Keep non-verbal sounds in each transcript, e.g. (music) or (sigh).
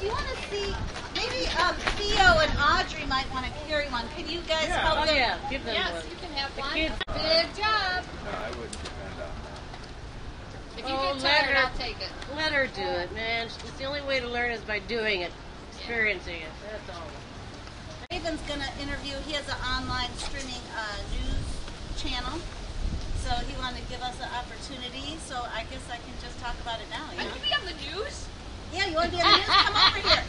do you want to see? Maybe um, Theo and Audrey might want to carry one. Can you guys Yeah. help Oh them? yeah, give them Yes, one. you can have The one. kids- Big job. No, I wouldn't depend on If you Oh, get let tired, her- I'll take it. Let her do it, man. It's the only way to learn is by doing it, experiencing it. That's all. Raven's gonna interview. He has an online streaming uh, news channel, so he wanted to give us an opportunity. So I guess I can just talk about it now. I You know? can be on the news. Yeah, you want to be on the news? Come over here.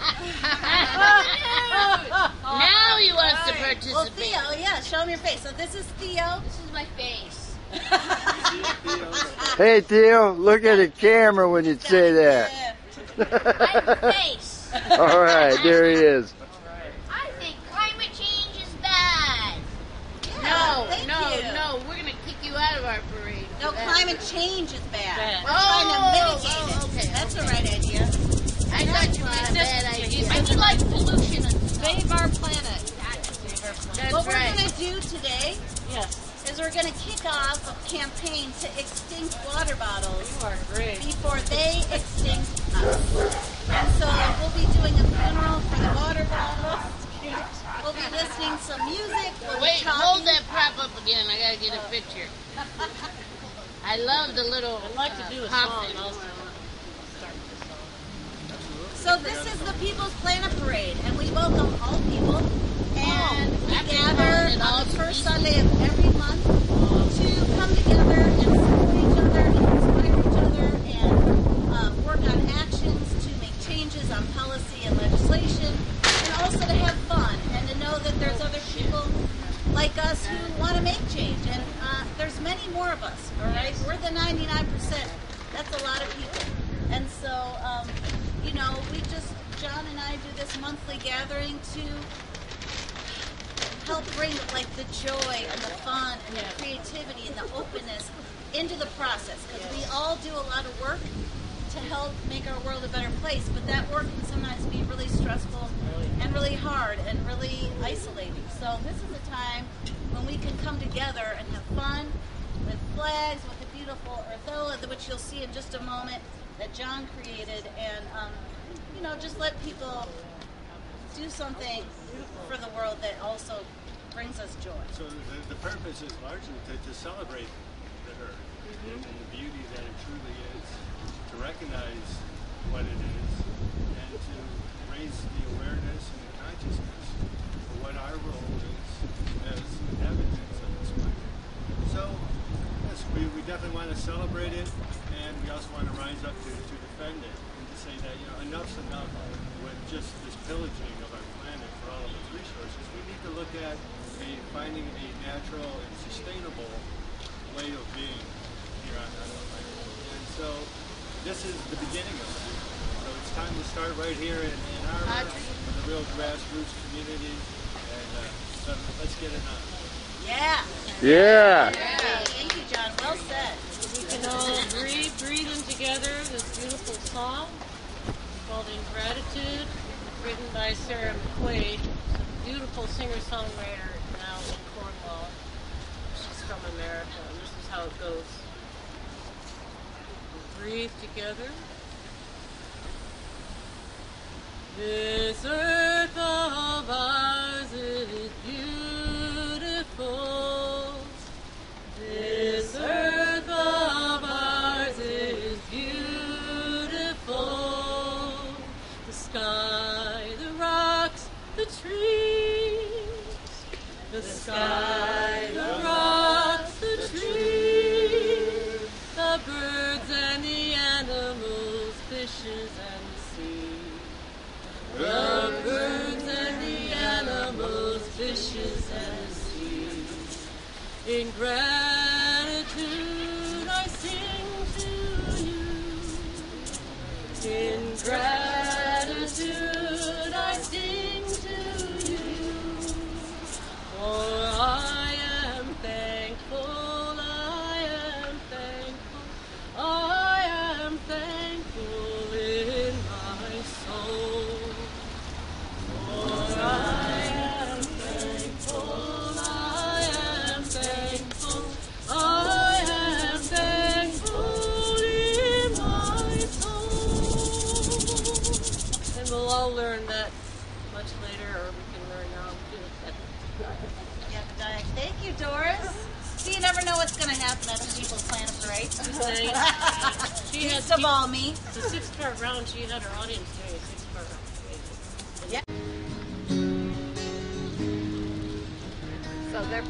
(laughs) Now he wants to participate. Well, Theo, yeah, show him your face. So this is Theo. This is my face. (laughs) Hey Theo, look at the camera when you say that. I'm (laughs) face. All right, there he is. I think climate change is bad. Yeah, No, thank no, you. no. We're gonna kick you out of our parade. No, climate change is bad. Bad. We're trying to Oh, mitigate oh, it. okay, That's okay. the right idea. I thought you had a. I mean, like pollution and Save our planet. That's what we're going to do today Yes, is we're going to kick off a campaign to extinct water bottles you are great. before they extinct us. And so we'll be doing a funeral for the water bottles. We'll be listening to some music. We'll Wait, talking. hold that prop up again. I gotta get a picture. (laughs) I love the little. I'd like to do a song thing. also. Start the song. So this is the People's Planet Parade, and we welcome all people. And we gather on all the first. Sunday of every month to come together and support each other, and inspire each other, and uh, work on actions to make changes on policy and legislation, and also to have fun and to know that there's other people like us who want to make change. And uh, there's many more of us. All right, we're the 99%. That's a lot of people. And so, um, you know, we just John and I do this monthly gathering to help bring like the joy and the fun and the creativity and the openness into the process because we all do a lot of work to help make our world a better place but that work can sometimes be really stressful and really hard and really isolating. So this is a time when we can come together and have fun with flags with the beautiful earthola which you'll see in just a moment that john created and um, you know just let people do something for the world that also brings us joy. So the, the purpose is largely to, to celebrate the earth and the beauty that it truly is, to recognize what it is, and to raise the awareness and the consciousness for what our role is as inhabitants of this planet. So, yes, we, we definitely want to celebrate it, and we also want to rise up to, to defend it and to say that you know enough's enough with just this pillaging of our planet for all of its resources. We need to look at a, finding a natural and sustainable way of being here on on the planet. And so this is the beginning of it. So it's time to start right here in, in our with the real grassroots community. And uh, so let's get it on. Yeah. Yeah. Thank you, John. Well said. Can all breathe, in together this beautiful song called In Gratitude, written by Sarah McQuaid, a beautiful singer-songwriter now in Cornwall. She's from America, and this is how it goes. Breathe together. This earth of ours is beautiful. This earth sky, the rocks, the trees. The birds and the animals, fishes and sea. The birds and the animals, fishes and sea. In gratitude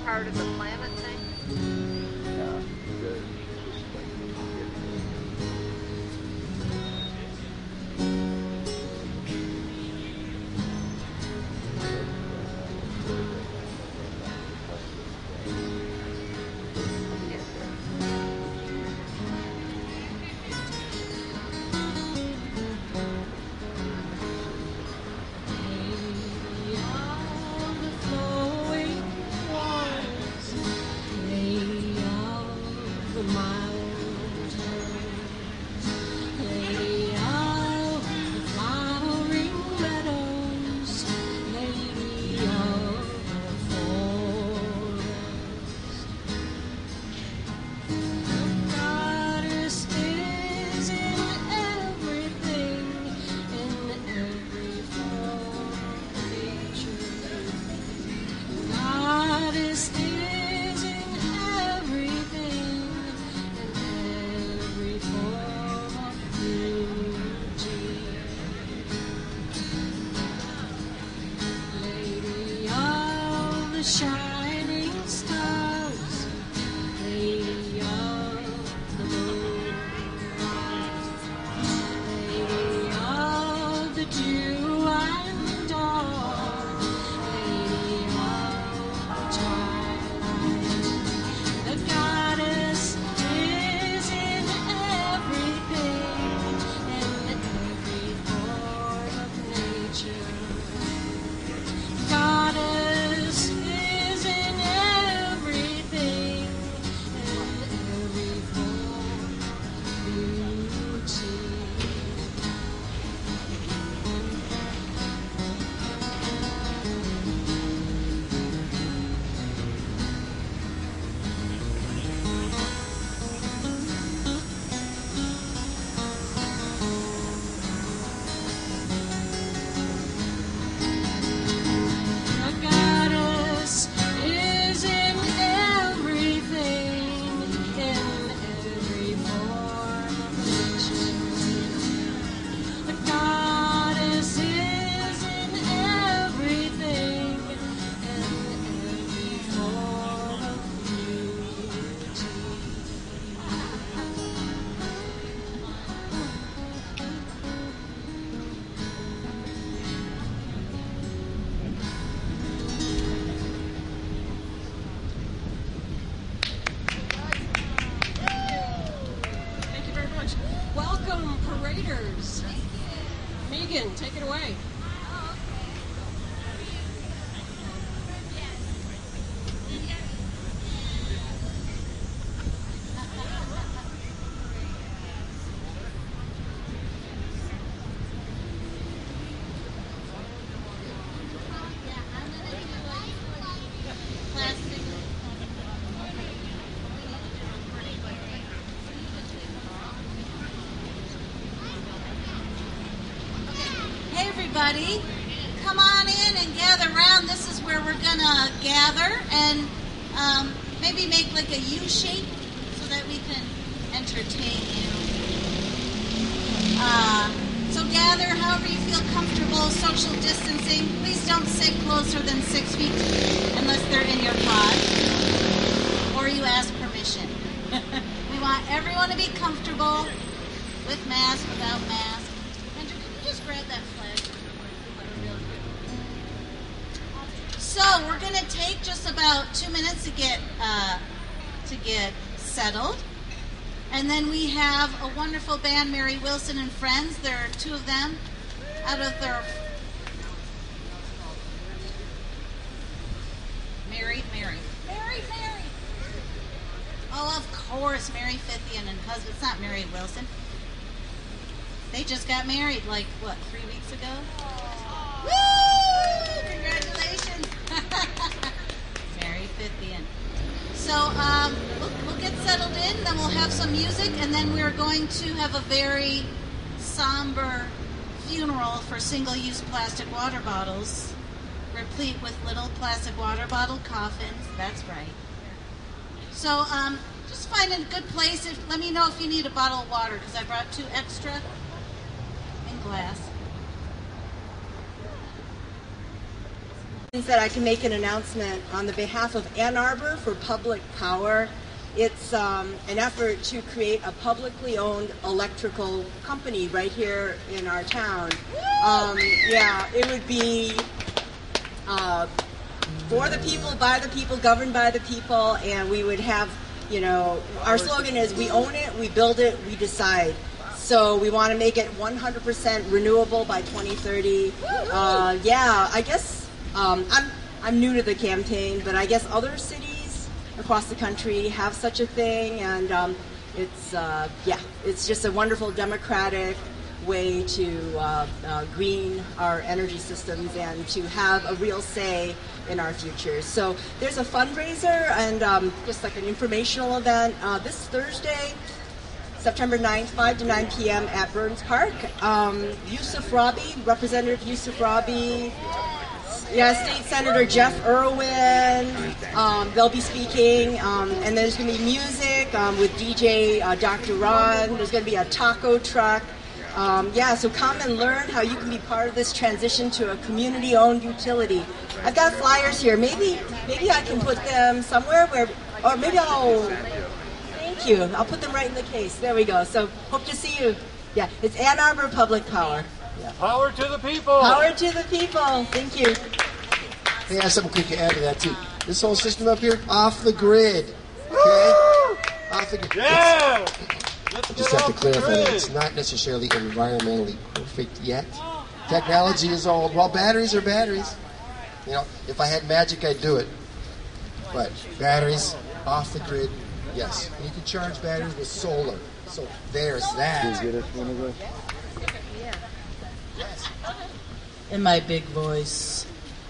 part of the planet everybody, come on in and gather around. This is where we're gonna gather and um, maybe make like a U shape so that we can entertain you. Uh, so gather however you feel comfortable, social distancing. Please don't sit closer than six feet unless they're in your pod or you ask permission. (laughs) we want everyone to be comfortable with mask, without mask. About two minutes to get uh, to get settled, and then we have a wonderful band, Mary Wilson and Friends. There are two of them out of their Mary, Mary, Mary, Mary. Oh, of course, Mary Fithian and husband. It's not Mary Wilson. They just got married, like what, three weeks ago? Woo! Congratulations, So um, we'll, we'll get settled in, then we'll have some music, and then we're going to have a very somber funeral for single-use plastic water bottles, replete with little plastic water bottle coffins. That's right. So, um, just find a good place. If, let me know if you need a bottle of water because I brought two extra in glass. That I can make an announcement on the behalf of Ann Arbor for Public Power. It's um, an effort to create a publicly owned electrical company right here in our town. Um, yeah, it would be uh, for the people, by the people, governed by the people, and we would have, you know, our slogan is we own it, we build it, we decide. So we want to make it 100% renewable by 2030. Uh, yeah, I guess um, I'm I'm new to the campaign, but I guess other cities across the country have such a thing, and um, it's uh, yeah, it's just a wonderful democratic way to uh, uh, green our energy systems and to have a real say in our future. So there's a fundraiser and um, just like an informational event uh, this Thursday. September 9th, 5 to 9 p.m. at Burns Park. Um, Yousef Rabhi, Representative Yousef Rabhi, yeah, State Senator Jeff Irwin. Um, they'll be speaking, um, and there's going to be music um, with DJ uh, Dr. Ron. There's going to be a taco truck. Um, yeah, so come and learn how you can be part of this transition to a community-owned utility. I've got flyers here. Maybe, maybe I can put them somewhere where, or maybe I'll. Thank you. I'll put them right in the case. There we go. So hope to see you. Yeah, it's Ann Arbor Public Power. Power to the people. Power to the people. Thank you. Hey, I have something quick to add to that too. This whole system up here, off the grid. Okay? Off the grid. Yeah. Let's I just have to clarify that it's not necessarily environmentally perfect yet. Technology is old. Well, batteries are batteries. You know, if I had magic, I'd do it. But batteries off the grid, yes. And you can charge batteries with solar. So there's that. Get us one of those. In my big voice.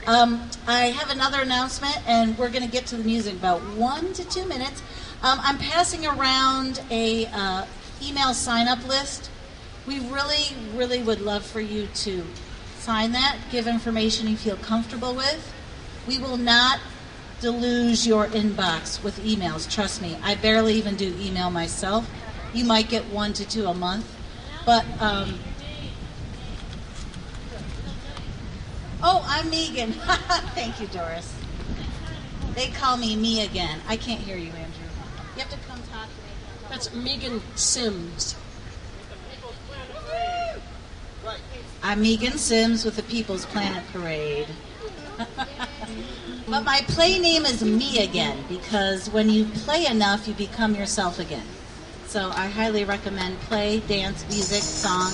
Um, I have another announcement, and we're going to get to the music about one to two minutes. Um, I'm passing around a uh, email sign up list. We really, really would love for you to sign that, give information you feel comfortable with. We will not deluge your inbox with emails. Trust me, I barely even do email myself. You might get one to two a month, but um, Oh, I'm Megan. (laughs) Thank you, Doris. They call me me again. I can't hear you, Andrew. You have to come talk to me. That's Megan Sims. I'm Megan Sims with the People's Planet Parade. (laughs) but my play name is me again because when you play enough, you become yourself again. So I highly recommend play, dance, music, song,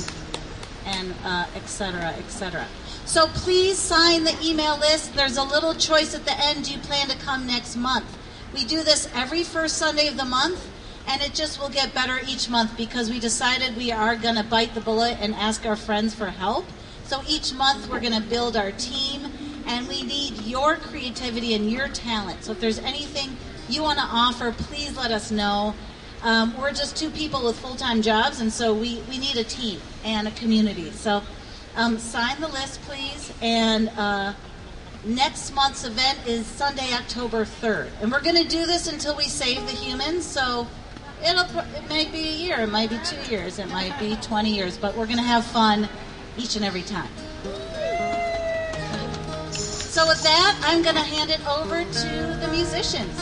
and uh, etc. etc. So please sign the email list. There's a little choice at the end. Do you plan to come next month? We do this every first Sunday of the month, and it just will get better each month because we decided we are going to bite the bullet and ask our friends for help. So each month we're going to build our team, and we need your creativity and your talent. So if there's anything you want to offer, please let us know. Um, we're just two people with full time jobs, and so we, we need a team and a community. So um, sign the list, please. And uh, next month's event is Sunday, October 3rd. And we're going to do this until we save the humans. So it'll it might be a year, it might be two years, it might be 20 years, but we're going to have fun each and every time. So with that, I'm going to hand it over to the musicians.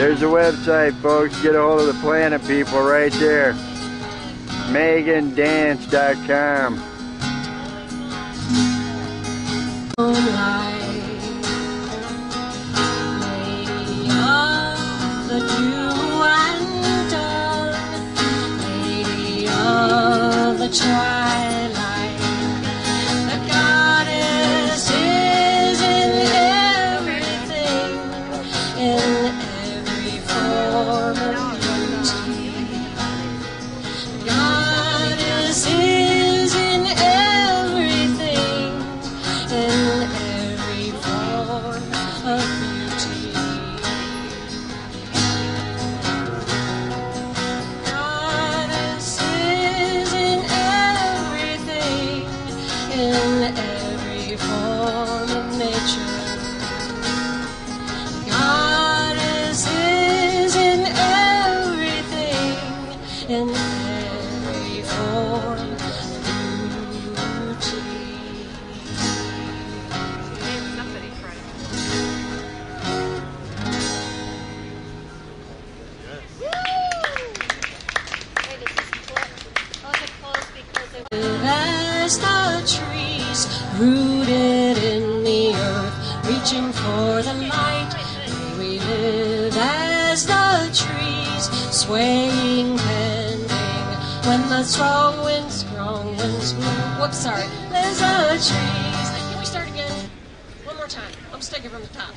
There's a website, folks. Get a hold of the Planet People right there. MeganDance.com. swaying, bending. When the strong winds, strong winds blow. Whoops, sorry. There's the trees. Can we start again? One more time. I'm sticking from the top.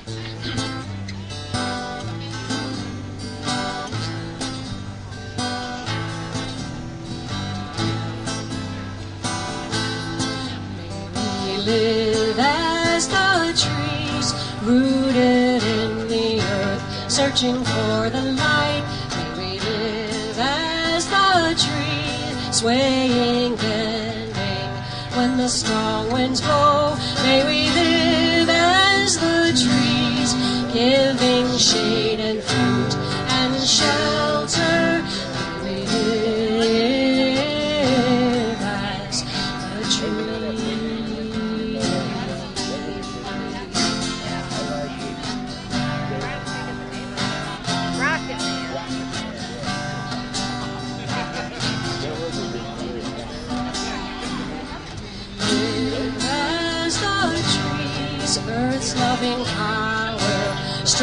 We live as the trees rooted in the earth, searching for the light. Swaying, bending. When the strong winds blow, may we live as the trees, giving shade and fruit and shelter.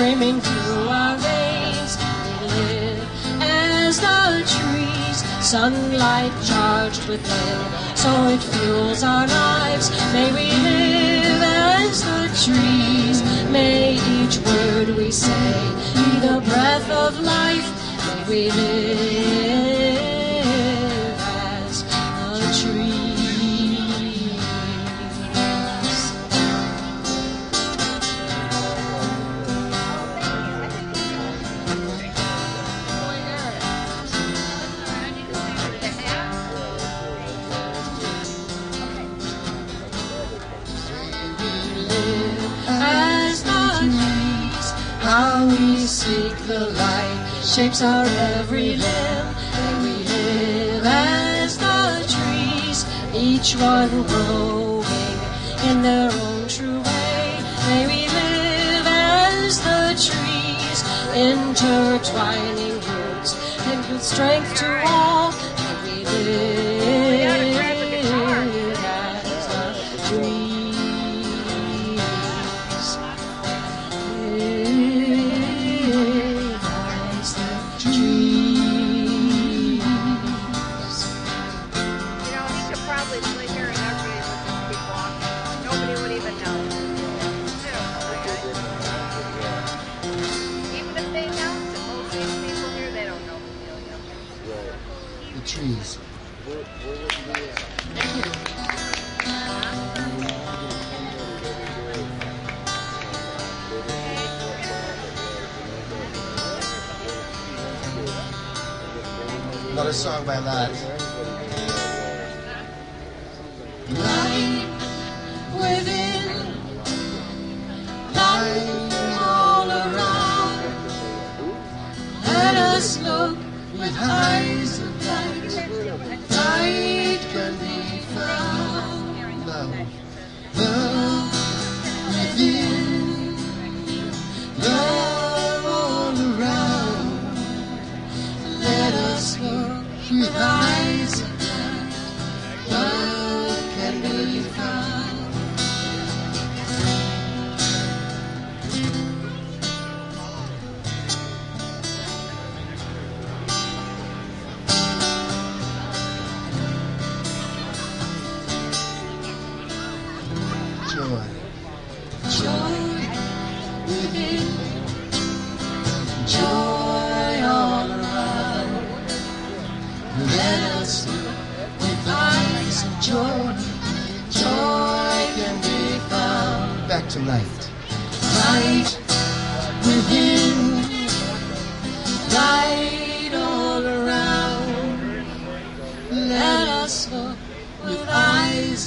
Streaming through our veins. We live as the trees, sunlight charged with within, so it fuels our lives. May we live as the trees. May each word we say be the breath of life. May we live the light shapes our every limb. May we live as the trees, each one growing in their own true way. May we live as the trees, intertwining roots and give strength to all.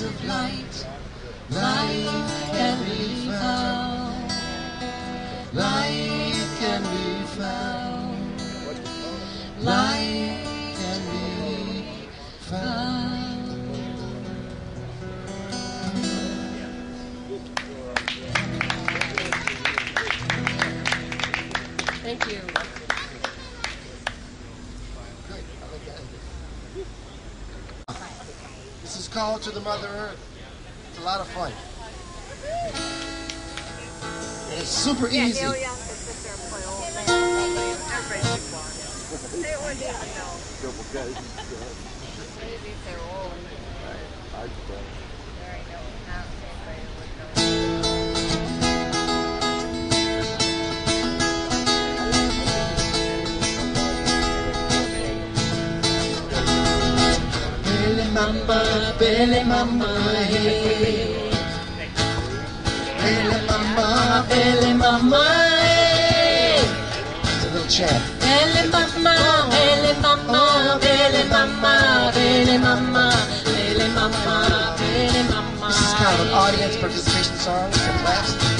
of light, light and relief. This is called to the Mother Earth. It's a lot of fun. And it's super Yeah, easy. Neil mamba, pele mamba, hey. Pele mamba, pele mamba, hey. It's a little chat. Pele mamba, pele mamba, pele mamba, pele mamba, pele mamba, pele mamba. This is kind of an audience participation song, so it's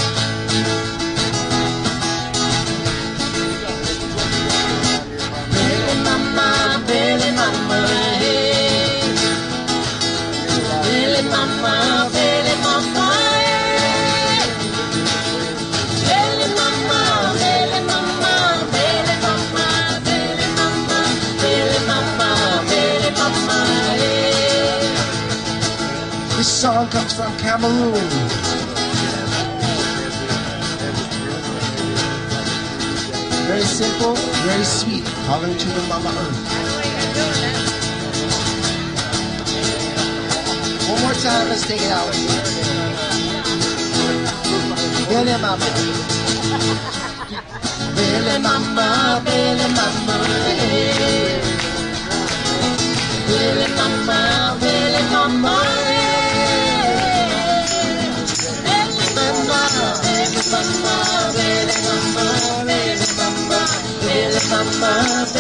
Cameroon. Very simple, very sweet. Calling to the Mama Earth. One more time, let's take it out. Billy Mama. Billy Mama, Billy Mama. Billy Mama, Mama,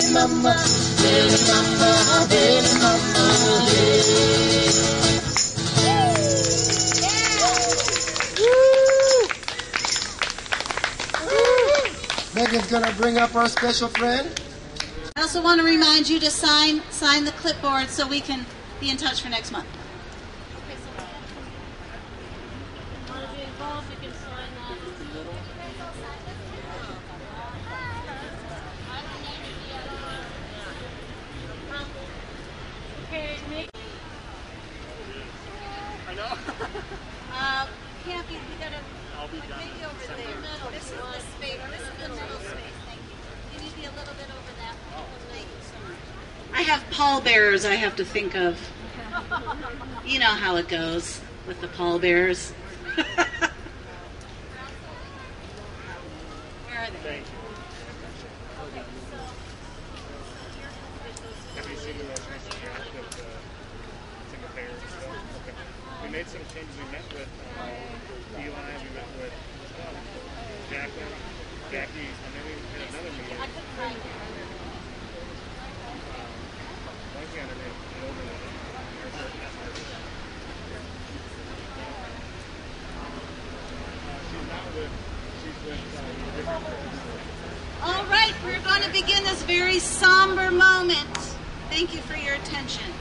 Billy Mama, Billy Mama, Billy Mama, hey. Megan's gonna bring up our special friend. I also want to remind you to sign sign the clipboard so we can be in touch for next month. Want to be involved, you can sign that. Okay, make Uh, can't be. We gotta. I'll be done. Maybe over there. This is the space. This is the middle space. Thank you. Can you be a little bit over that? Thank you so much. I have pallbearers I have to think of. You know how it goes with the pallbearers. (laughs) Where are they? Thank you for your attention.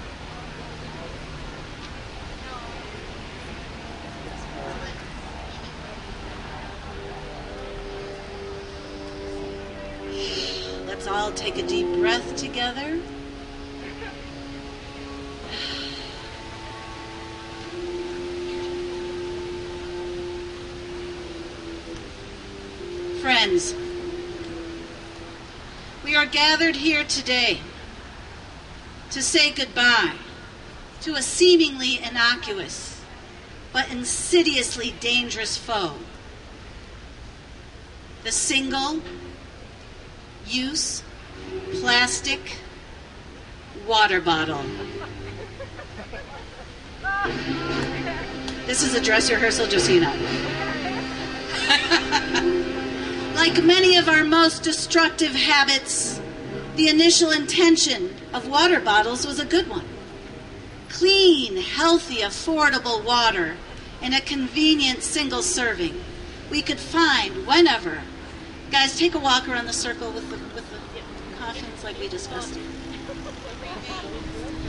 Let's all take a deep breath together. Friends, we are gathered here today to say goodbye to a seemingly innocuous but insidiously dangerous foe. The single use plastic water bottle. This is a dress rehearsal, know. (laughs) like many of our most destructive habits, the initial intention of water bottles was a good one. Clean, healthy, affordable water in a convenient single serving we could find whenever. Guys, take a walk around the circle with the, with the coffins like we discussed.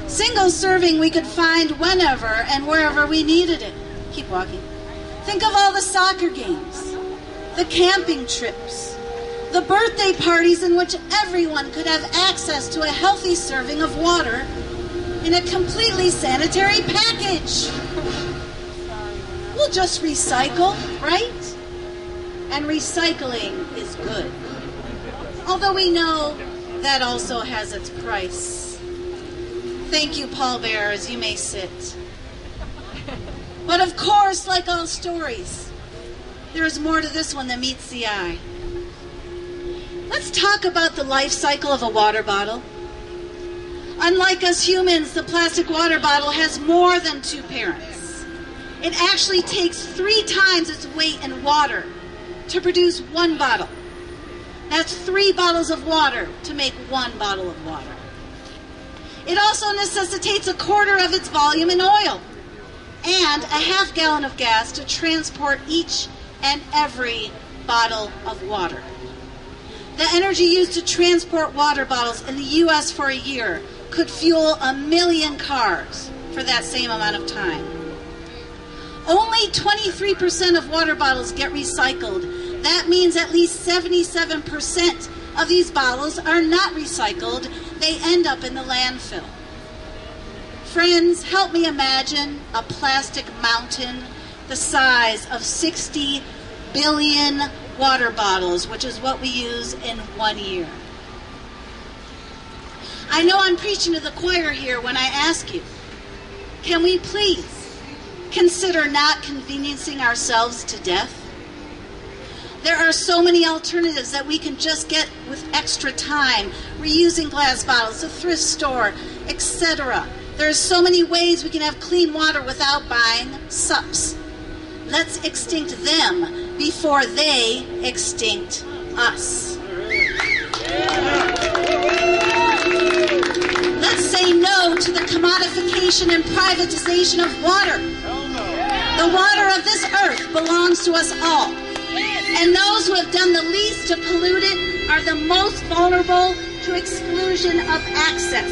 Single serving we could find whenever and wherever we needed it. Keep walking. Think of all the soccer games, the camping trips, the birthday parties in which everyone could have access to a healthy serving of water in a completely sanitary package. We'll just recycle, right? And recycling is good. Although we know that also has its price. Thank you, pallbearers. You may sit. But of course, like all stories, there is more to this one than meets the eye. Let's talk about the life cycle of a water bottle. Unlike us humans, the plastic water bottle has more than two parents. It actually takes three times its weight in water to produce one bottle. That's three bottles of water to make one bottle of water. It also necessitates a quarter of its volume in oil and a half gallon of gas to transport each and every bottle of water. The energy used to transport water bottles in the U.S. for a year could fuel a million cars for that same amount of time. Only 23% of water bottles get recycled. That means at least 77% of these bottles are not recycled, they end up in the landfill. Friends, help me imagine a plastic mountain the size of 60 billion water bottles, which is what we use in one year. I know I'm preaching to the choir here when I ask you, can we please consider not conveniencing ourselves to death? There are so many alternatives that we can just get with extra time, reusing glass bottles, a thrift store, etc. There are so many ways we can have clean water without buying sups. Let's extinct them before they extinct us. Let's say no to the commodification and privatization of water. The water of this earth belongs to us all. And those who have done the least to pollute it are the most vulnerable to exclusion of access.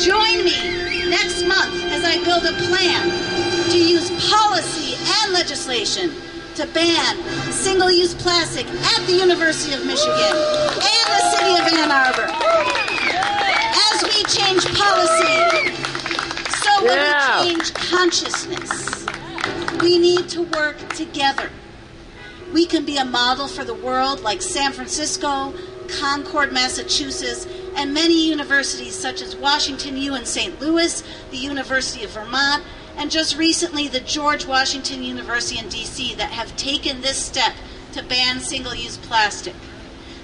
Join me next month as I build a plan to use policy and legislation to ban single-use plastic at the University of Michigan and the city of Ann Arbor. As we change policy, so will Yeah. we change consciousness. We need to work together. We can be a model for the world like San Francisco, Concord, Massachusetts, and many universities such as Washington U in St. Louis, the University of Vermont, and just recently the George Washington University in DC that have taken this step to ban single-use plastic.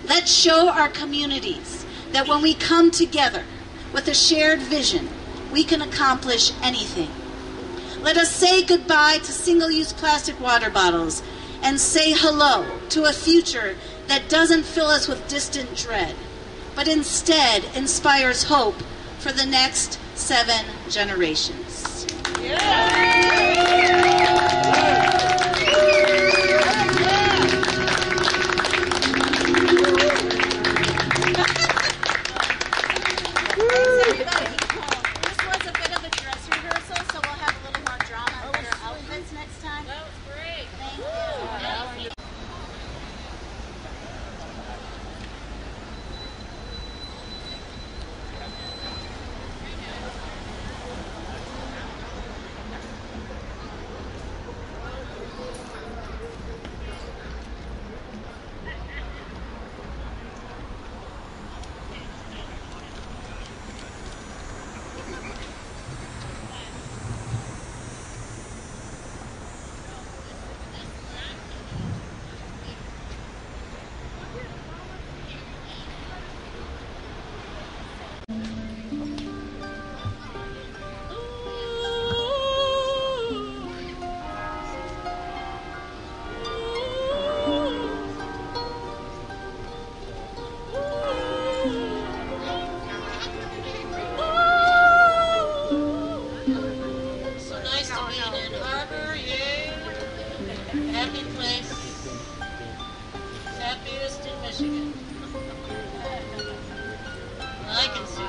Let's show our communities that when we come together with a shared vision, we can accomplish anything. Let us say goodbye to single-use plastic water bottles and say hello to a future that doesn't fill us with distant dread, but instead inspires hope for the next seven generations. This I can see it.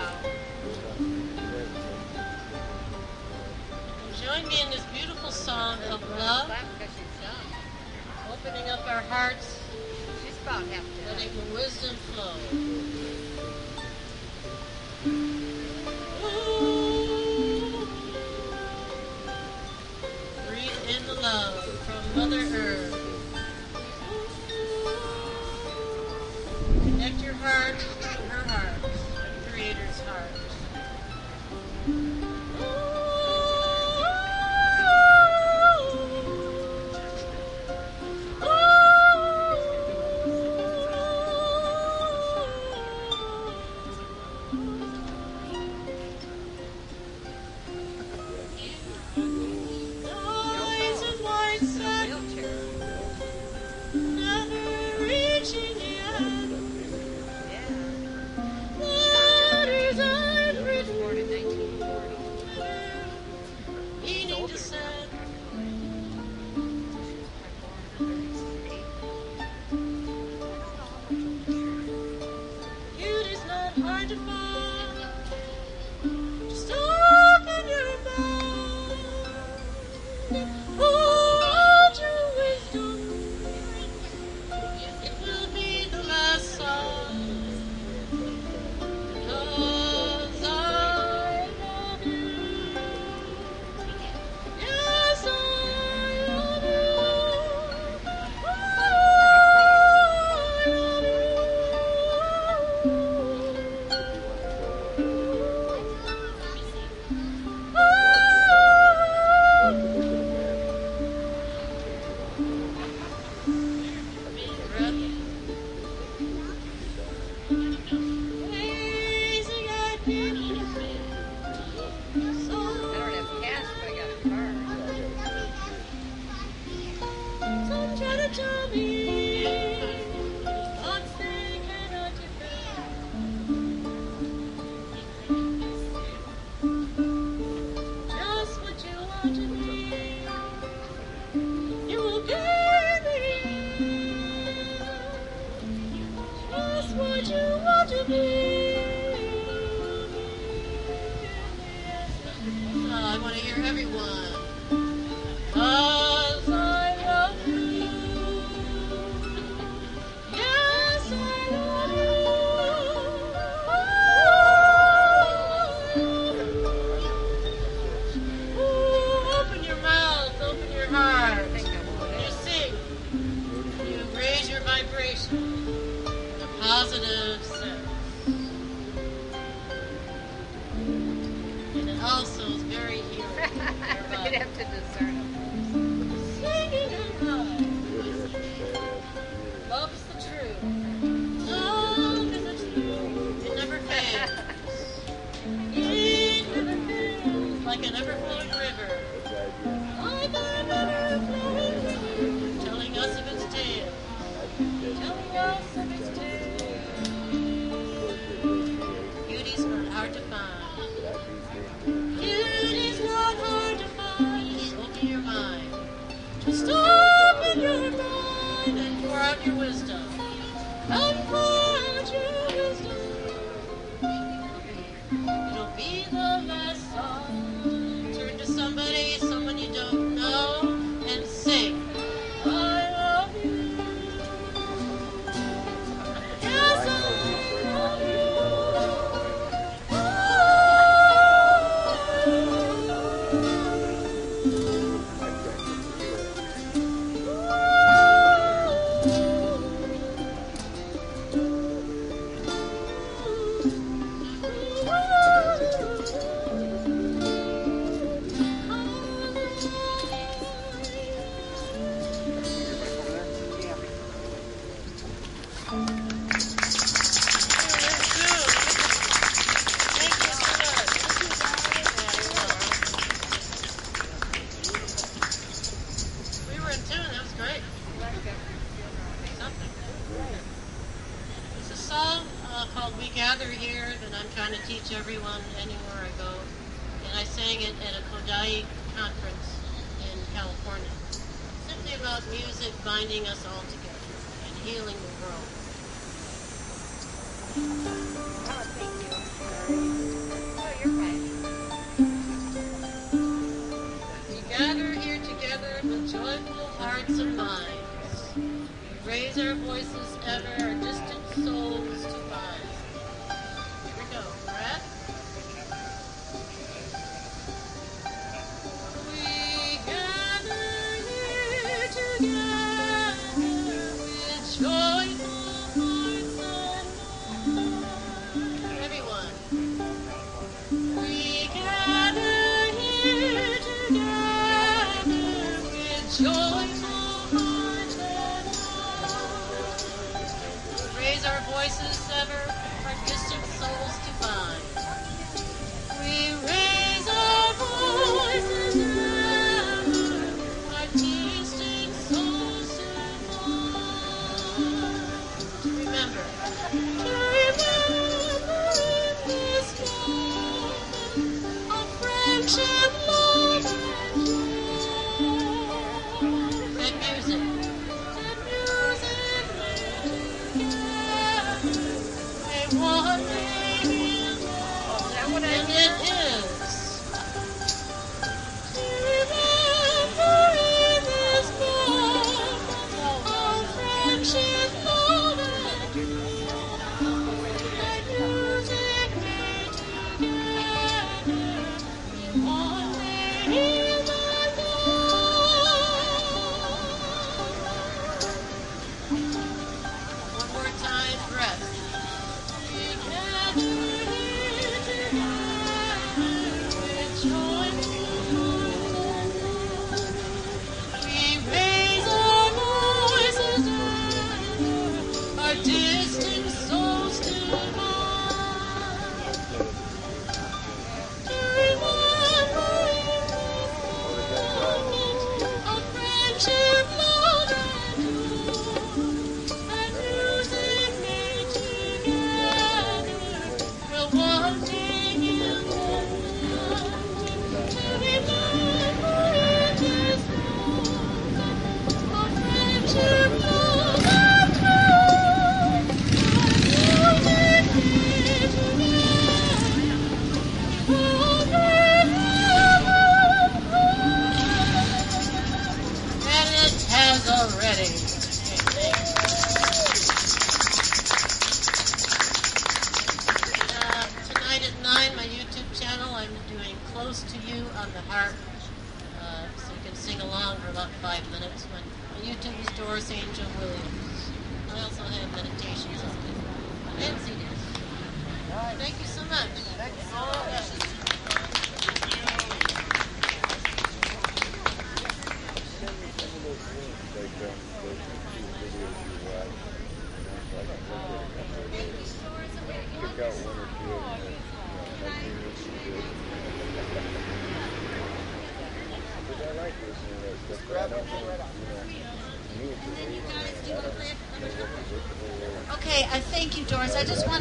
Join me in this beautiful song of love, opening up our hearts, letting the wisdom flow.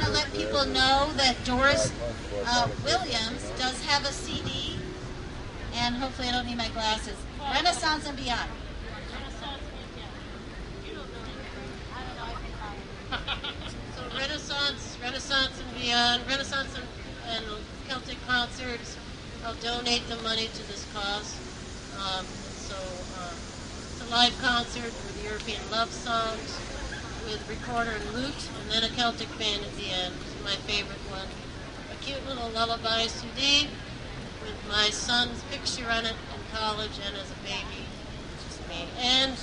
Want to let people know that Doris uh, Williams does have a CD, and hopefully I don't need my glasses. Renaissance and Beyond. (laughs) So Renaissance, Renaissance and beyond, Renaissance and, and Celtic concerts. I'll donate the money to this cause. Um, so uh, it's a live concert with European love songs, with recorder and lute, and then a Celtic band at the end. It's my favorite one. A cute little lullaby CD with my son's picture on it in college and as a baby. Just me. And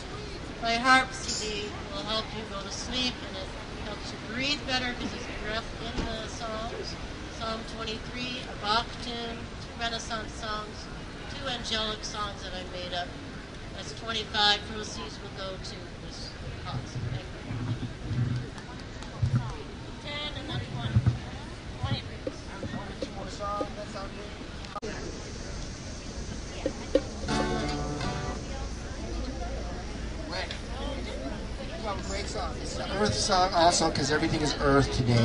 my harp CD will help you go to sleep and it helps you breathe better because it's breath in the songs. Psalm 23, a Bach tune, two Renaissance songs, two angelic songs that I made up. That's 25 proceeds will go to this cause. Earth song also because everything is Earth today. I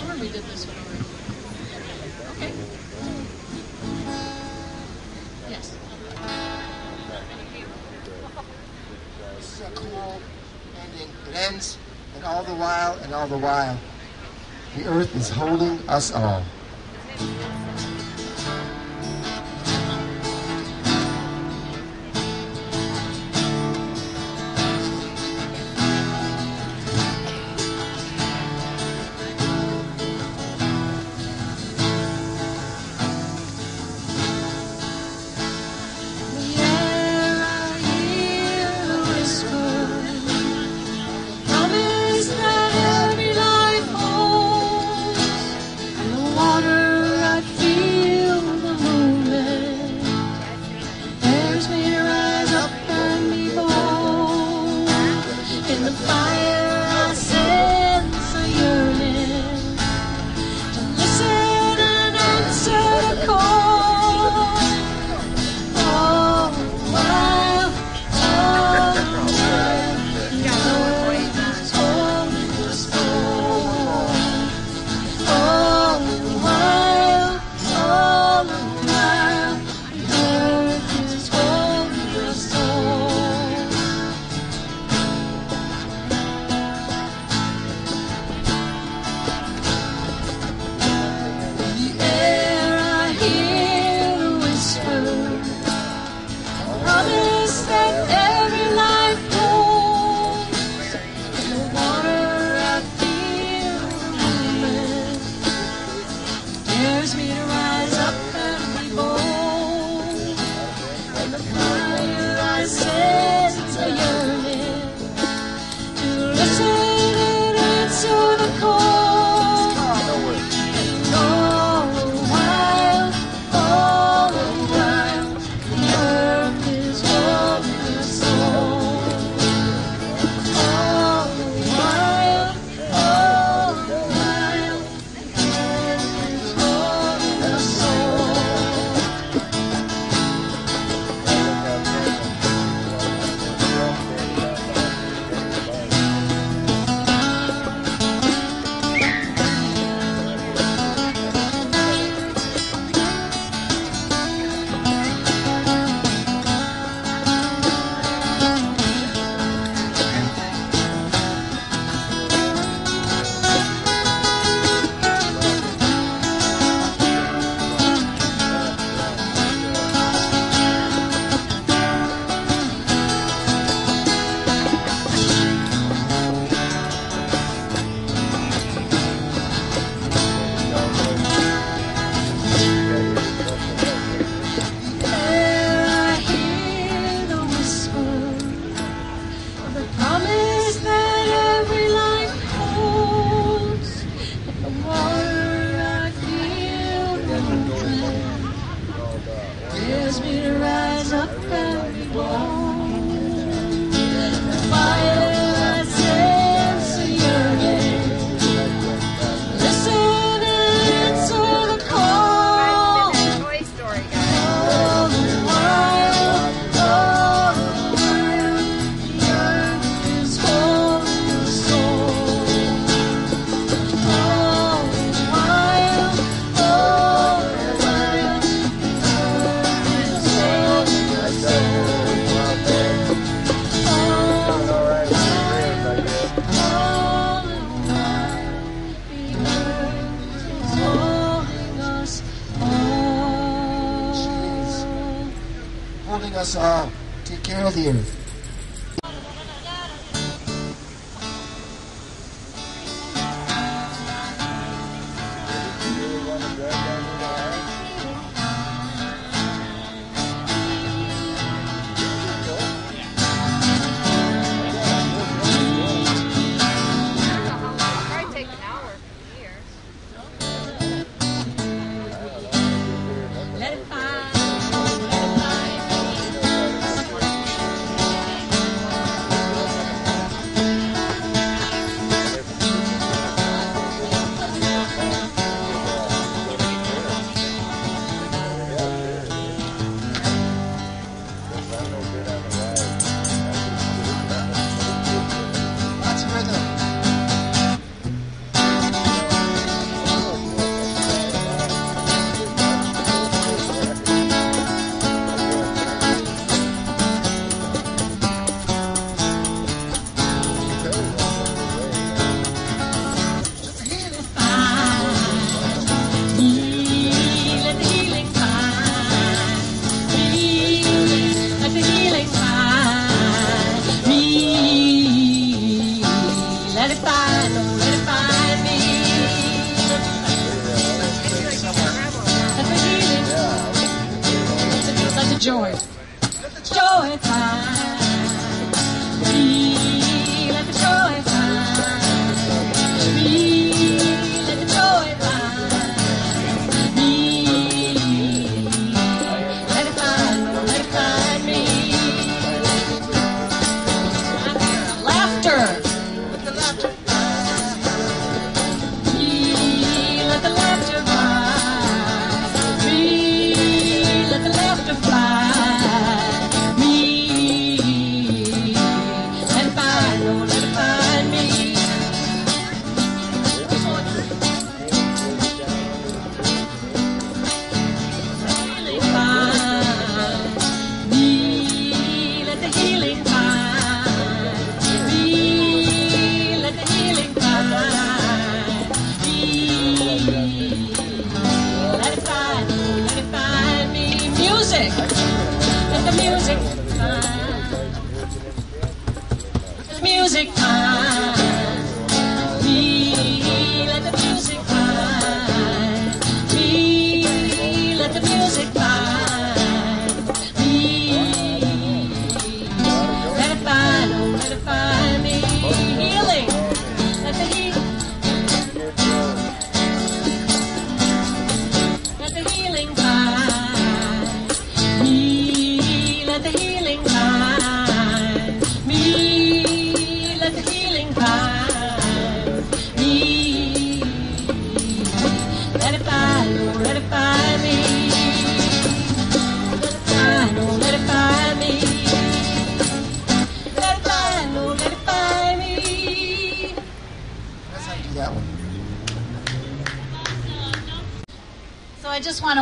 remember we did this one already. Okay. Yes. This a cool ending. It ends, and all the while, and all the while. The earth is holding us all. The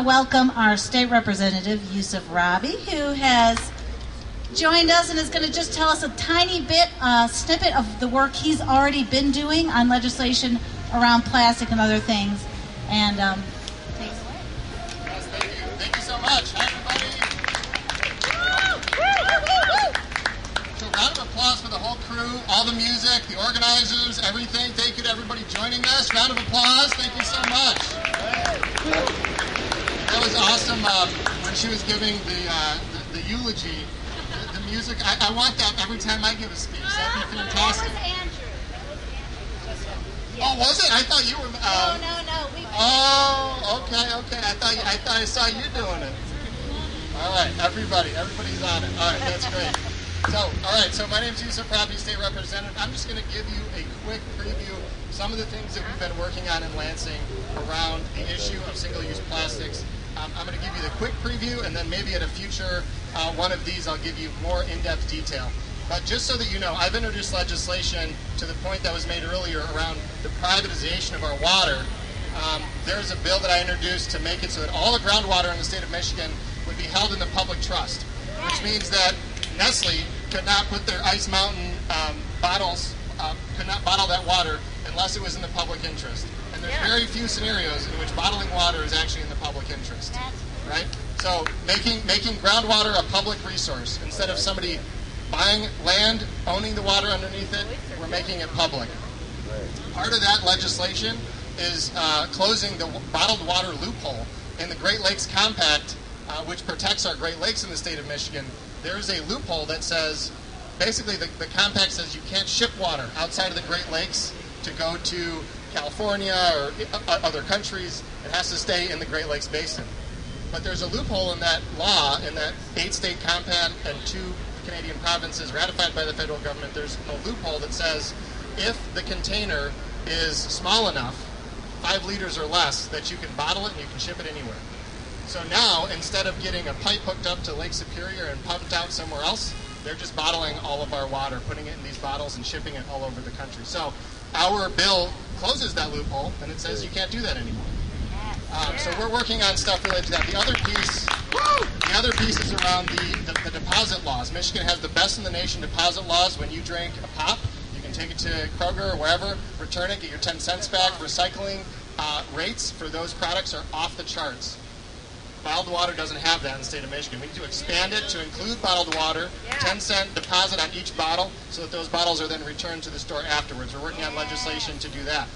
welcome our state representative, Yousef Rabhi, who has joined us and is going to just tell us a tiny bit, uh, snippet of the work he's already been doing on legislation around plastic and other things. And um, take it away. Yes, thank you. Thank you so much. Hi, everybody. So, round of applause for the whole crew, all the music, the organizers, everything. Thank you to everybody joining us. Round of applause. Thank you so much. That was awesome. Um, when she was giving the uh, the, the eulogy, the, the music. I, I want that every time I give a speech. That'd be fantastic. Oh, was it? I thought you were. Uh, no, no, no. We, Oh, okay, okay. I thought I thought I saw you doing it. All right, everybody, everybody's on it. All right, that's great. So, all right. So my name's Yousef Rabhi, state representative. I'm just going to give you a quick preview of some of the things that we've been working on in Lansing around the issue of single-use plastics. Um, I'm going to give you the quick preview, and then maybe at a future uh, one of these, I'll give you more in-depth detail. But just so that you know, I've introduced legislation to the point that was made earlier around the privatization of our water. Um, there's a bill that I introduced to make it so that all the groundwater in the state of Michigan would be held in the public trust, which means that Nestle could not put their Ice Mountain um, bottles, uh, could not bottle that water unless it was in the public interest. There's very few scenarios in which bottling water is actually in the public interest, right? So making making groundwater a public resource instead of somebody buying land, owning the water underneath it, we're making it public. Part of that legislation is uh, closing the w- bottled water loophole in the Great Lakes Compact, uh, which protects our Great Lakes in the state of Michigan. There is a loophole that says, basically, the, the compact says you can't ship water outside of the Great Lakes to go to California or other countries. It has to stay in the Great Lakes Basin. But there's a loophole in that law, in that eight-state compact and two Canadian provinces ratified by the federal government. There's a loophole that says if the container is small enough, five liters or less, that you can bottle it and you can ship it anywhere. So now, instead of getting a pipe hooked up to Lake Superior and pumped out somewhere else, they're just bottling all of our water, putting it in these bottles and shipping it all over the country. So our bill closes that loophole, and it says you can't do that anymore. Um, so we're working on stuff related to that. The other piece, the other piece is around the, the, the deposit laws. Michigan has the best in the nation deposit laws. When you drink a pop, you can take it to Kroger or wherever, return it, get your 10 cents back. Recycling uh, rates for those products are off the charts. Bottled water doesn't have that in the state of Michigan. We need to expand it to include bottled water, 10 cent deposit on each bottle, so that those bottles are then returned to the store afterwards. We're working on legislation to do that.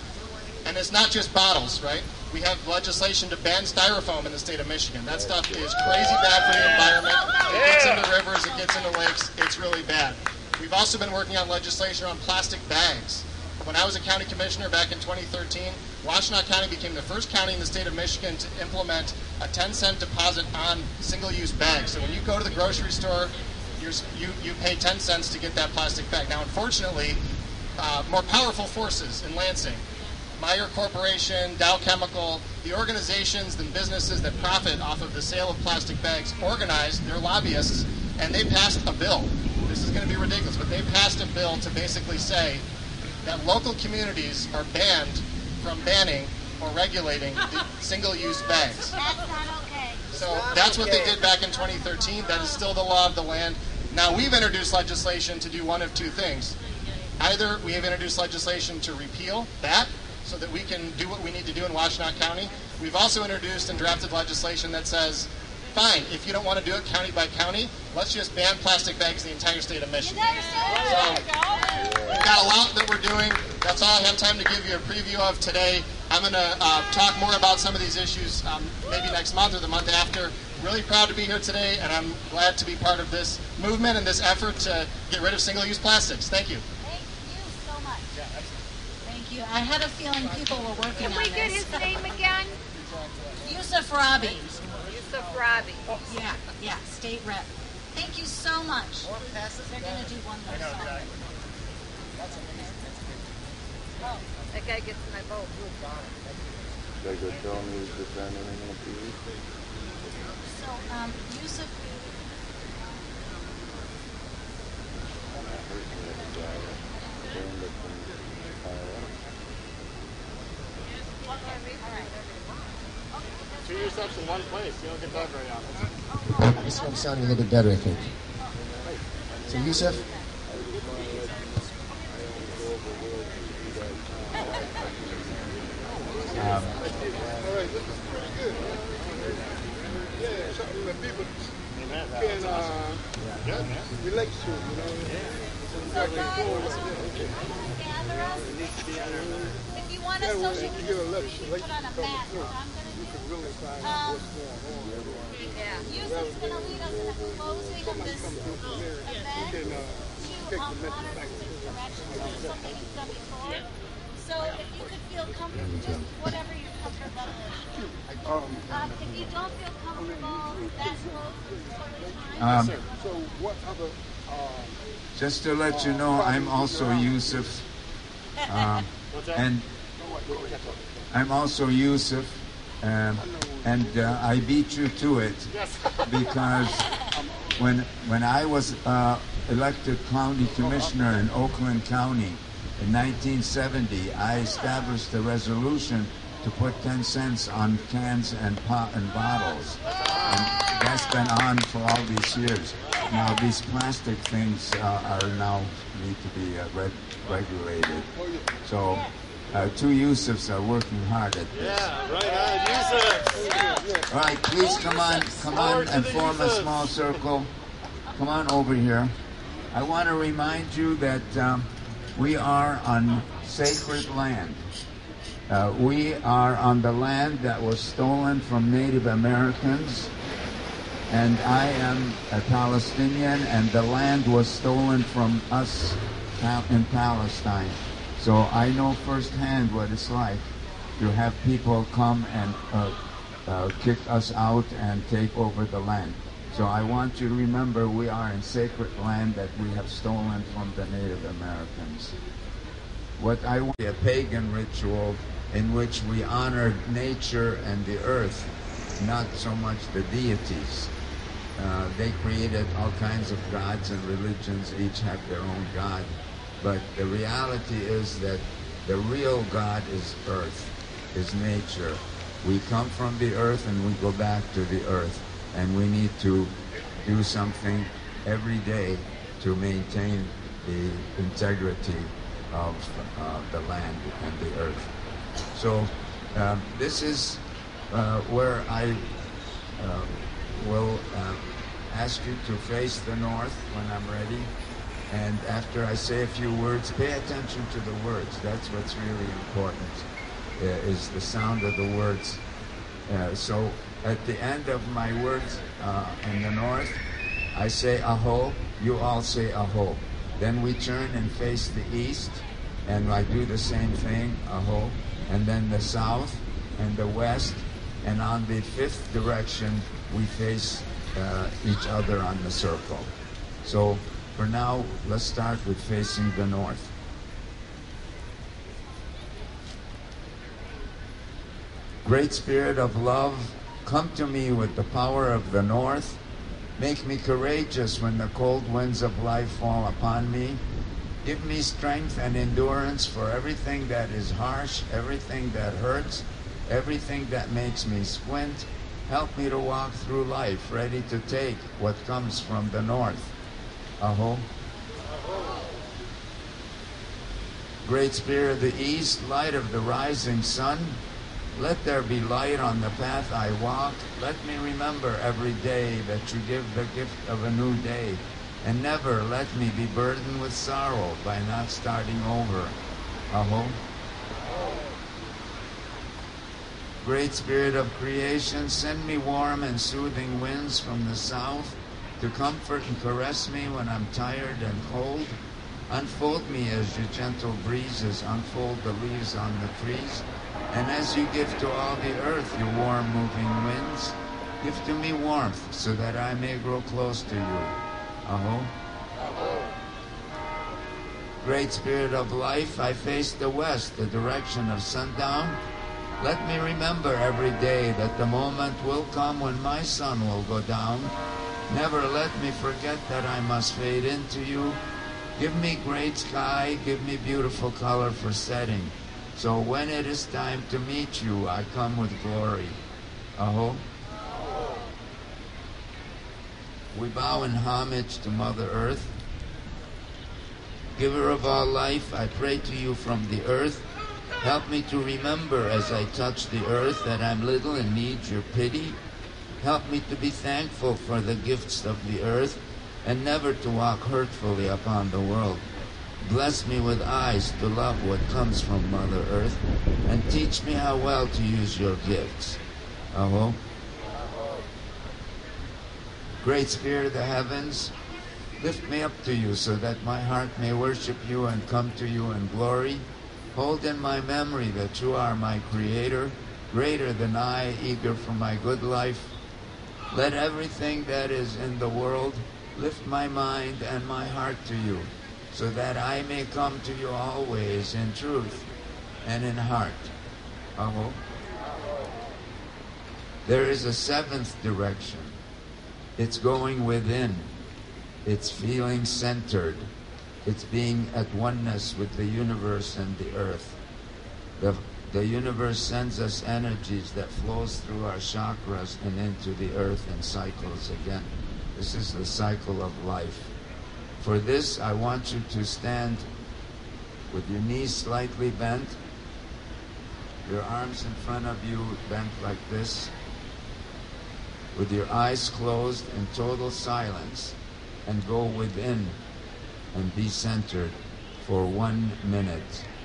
And it's not just bottles, right? We have legislation to ban styrofoam in the state of Michigan. That stuff is crazy bad for the environment. It gets into rivers, it gets into lakes. It's really bad. We've also been working on legislation on plastic bags. When I was a county commissioner back in 2013, Washtenaw County became the first county in the state of Michigan to implement a 10 cent deposit on single use bags. So when you go to the grocery store, you, you pay 10 cents to get that plastic bag. Now, unfortunately, uh, more powerful forces in Lansing, Meijer Corporation, Dow Chemical, the organizations and businesses that profit off of the sale of plastic bags organized their lobbyists and they passed a bill. This is going to be ridiculous, but they passed a bill to basically say that local communities are banned from banning or regulating the (laughs) single-use bags. That's not okay. So that's what they did back in 2013. That is still the law of the land. Now we've introduced legislation to do one of two things. Either we have introduced legislation to repeal that so that we can do what we need to do in Washtenaw County. We've also introduced and drafted legislation that says, fine, if you don't want to do it county by county, let's just ban plastic bags in the entire state of Michigan. So we've got a lot that we're doing. That's all I have time to give you a preview of today. I'm going to uh, talk more about some of these issues um, maybe next month or the month after. Really proud to be here today, and I'm glad to be part of this movement and this effort to get rid of single-use plastics. Thank you. Thank you so much. Yeah, Thank you. I had a feeling people were working Can on this. Can we get his name again? Yousef Rabhi. Yousef Rabhi. Yeah, yeah, state rep. Thank you so much. They're going to do one more song. That guy gets in my vote. They go tell me he's defending him on TV. So, um, Yusuf, Two yourselves in one place. You don't get that very often. This one's sounding a little bit better, I think. So, Yusuf, um, something that people Amen. can uh, Yeah, man. relate to, you know. so guys, gather us. If you want a Yeah, well, social if you get a distance, lecture, you put on a you come mat. through, What I'm going to do can really find Um, going on. Yeah. Yusuf's going to lead us in a closing of this Come through from there, you event uh, to um, honor back the to six directions something you've done before. So if you could feel comfortable, just whatever your comfort level is. Um, Um, if you don't feel comfortable, that's totally fine. Um, so what other uh, Just to let you know, I'm also Yusuf. Um, and I'm also Yusuf. Um, and uh, I beat you to it (laughs) because when when I was uh, elected county commissioner in Oakland County in 1970, I established a resolution to put 10 cents on cans and pot and bottles, and that's been on for all these years. Now these plastic things uh, are now need to be uh, reg- regulated. So uh, two Yusufs are working hard at this. Yeah, right on. Yusuf. All right, please come on, come on and form a small circle. Come on over here. I want to remind you that um, we are on sacred land. Uh, we are on the land that was stolen from Native Americans, and I am a Palestinian, and the land was stolen from us in Palestine. So I know firsthand what it's like to have people come and uh, uh, kick us out and take over the land. So I want you to remember we are in sacred land that we have stolen from the Native Americans. What I want a pagan ritual in which we honor nature and the earth, not so much the deities. Uh, they created all kinds of gods and religions, each have their own god. But the reality is that the real God is earth, is nature. We come from the earth and we go back to the earth. And we need to do something every day to maintain the integrity of uh, the land and the earth. So um, this is uh, where I uh, will uh, ask you to face the north when I'm ready. And after I say a few words, pay attention to the words. That's what's really important. uh, is the sound of the words. Uh, so at the end of my words uh, in the north, I say aho, you all say aho. Then we turn and face the east, and I do the same thing, aho. And then the south and the west, and on the fifth direction, we face uh, each other on the circle. So for now, let's start with facing the north. Great Spirit of love, come to me with the power of the north. Make me courageous when the cold winds of life fall upon me. Give me strength and endurance for everything that is harsh, everything that hurts, everything that makes me squint. Help me to walk through life ready to take what comes from the north. Aho. Great Spirit of the East, light of the rising sun, let there be light on the path I walk. Let me remember every day that you give the gift of a new day. And never let me be burdened with sorrow by not starting over. Aho. Great Spirit of creation, send me warm and soothing winds from the south to comfort and caress me when I'm tired and cold. Unfold me as your gentle breezes unfold the leaves on the trees. And as you give to all the earth your warm moving winds, give to me warmth so that I may grow close to you. Aho. Aho. Great Spirit of life, I face the west, the direction of sundown. Let me remember every day that the moment will come when my sun will go down. Never let me forget that I must fade into you. Give me great sky, give me beautiful color for setting. So when it is time to meet you, I come with glory. Aho. We bow in homage to Mother Earth. Giver of all life, I pray to you from the earth. Help me to remember as I touch the earth that I'm little and need your pity. Help me to be thankful for the gifts of the earth and never to walk hurtfully upon the world. Bless me with eyes to love what comes from Mother Earth and teach me how well to use your gifts. Aho. Great Spirit of the heavens, lift me up to you so that my heart may worship you and come to you in glory. Hold in my memory that you are my Creator, greater than I, eager for my good life. Let everything that is in the world lift my mind and my heart to you, so that I may come to you always in truth and in heart. There is a seventh direction. It's going within. It's feeling centered. It's being at oneness with the universe and the earth. The, the universe sends us energies that flows through our chakras and into the earth in cycles again. This is the cycle of life. For this, I want you to stand with your knees slightly bent, your arms in front of you bent like this, with your eyes closed in total silence, and go within and be centered for one minute.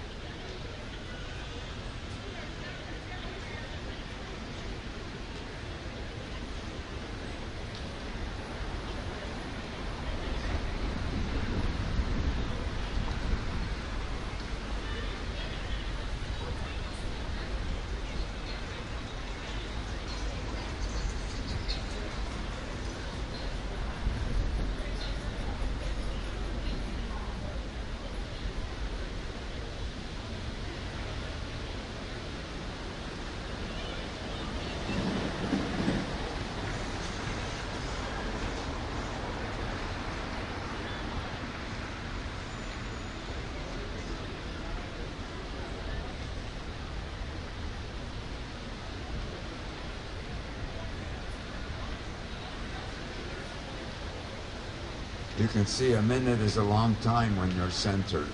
You can see a minute is a long time when you're centered.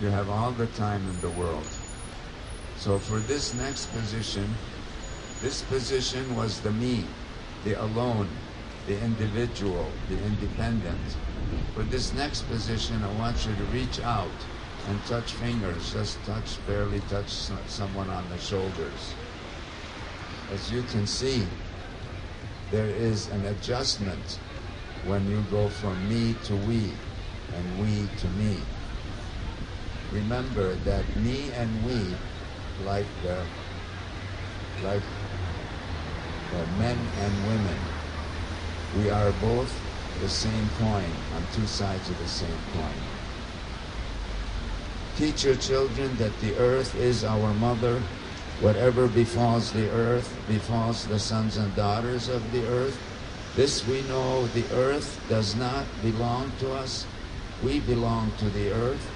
You have all the time in the world. So for this next position, this position was the me, the alone, the individual, the independent. For this next position, I want you to reach out and touch fingers. Just touch, barely touch someone on the shoulders. As you can see, there is an adjustment when you go from me to we and we to me. Remember that me and we, like the, like the men and women, we are both the same coin on two sides of the same coin. Teach your children that the earth is our mother. Whatever befalls the earth befalls the sons and daughters of the earth. This we know the earth does not belong to us. We belong to the earth.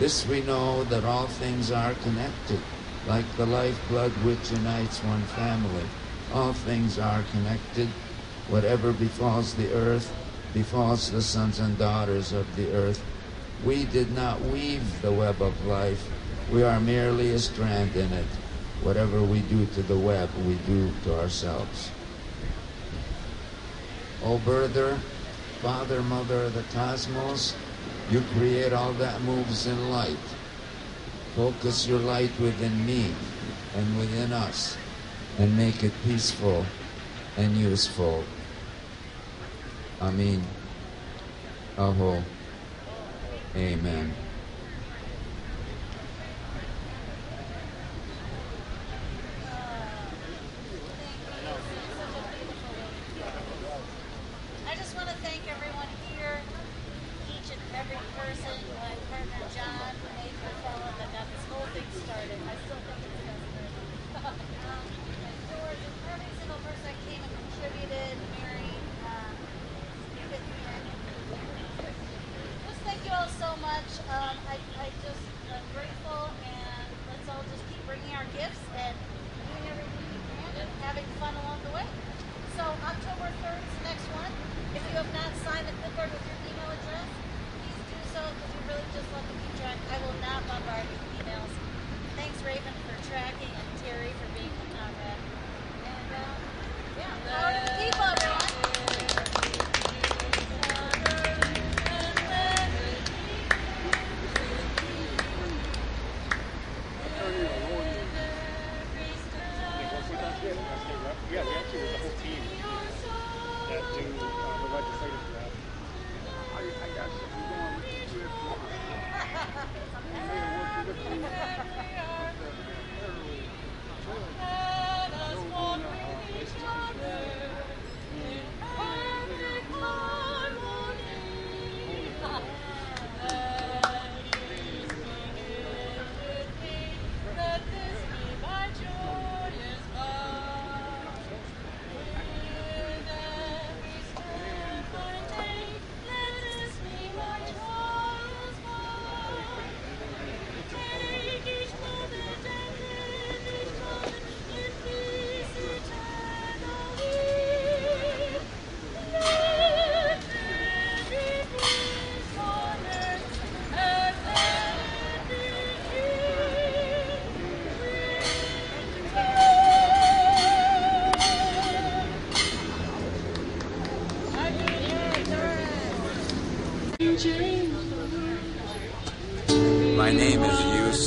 This we know that all things are connected, like the lifeblood which unites one family. All things are connected. Whatever befalls the earth befalls the sons and daughters of the earth. We did not weave the web of life. We are merely a strand in it. Whatever we do to the web, we do to ourselves. O brother, father, mother of the cosmos, you create all that moves in light. Focus your light within me and within us and make it peaceful and useful. Amen. Aho. Amen.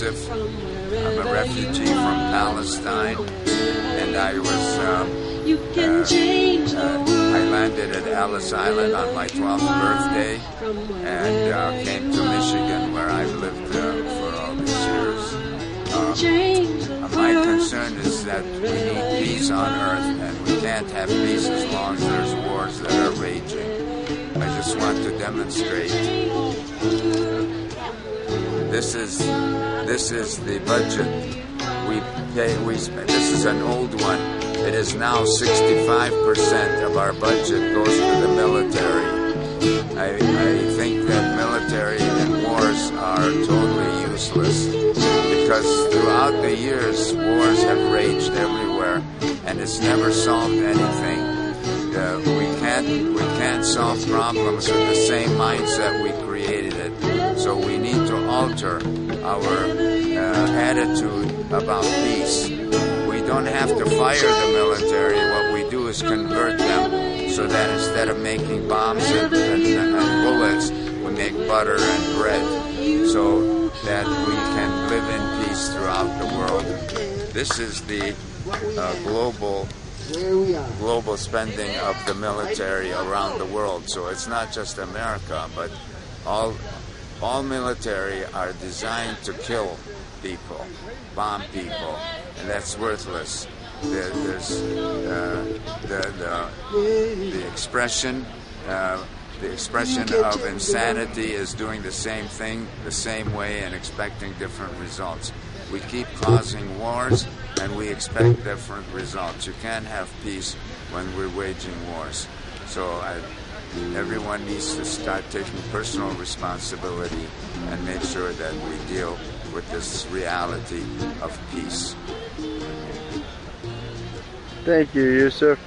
Yusuf. I'm a refugee from Palestine, and I was. Um, uh, uh, I landed at Ellis Island on my 12th birthday, and uh, came to Michigan, where I've lived uh, for all these years. Um, my concern is that we need peace on Earth, and we can't have peace as long as there's wars that are raging. I just want to demonstrate this is this is the budget we pay. We spend. This is an old one. It is now 65% of our budget goes to the military. I, I think that military and wars are totally useless because throughout the years wars have raged everywhere and it's never solved anything. Uh, we can't we can't solve problems with the same mindset we created it. So we need alter our uh, attitude about peace. We don't have to fire the military. What we do is convert them so that instead of making bombs and, and, and bullets, we make butter and bread. So that we can live in peace throughout the world. This is the uh, global global spending of the military around the world. So it's not just America, but all all military are designed to kill people, bomb people, and that's worthless. There's uh, the, the the expression. Uh, the expression of insanity is doing the same thing the same way and expecting different results. We keep causing wars and we expect different results. You can't have peace when we're waging wars. So I, everyone needs to start taking personal responsibility and make sure that we deal with this reality of peace. Thank you, Yusuf.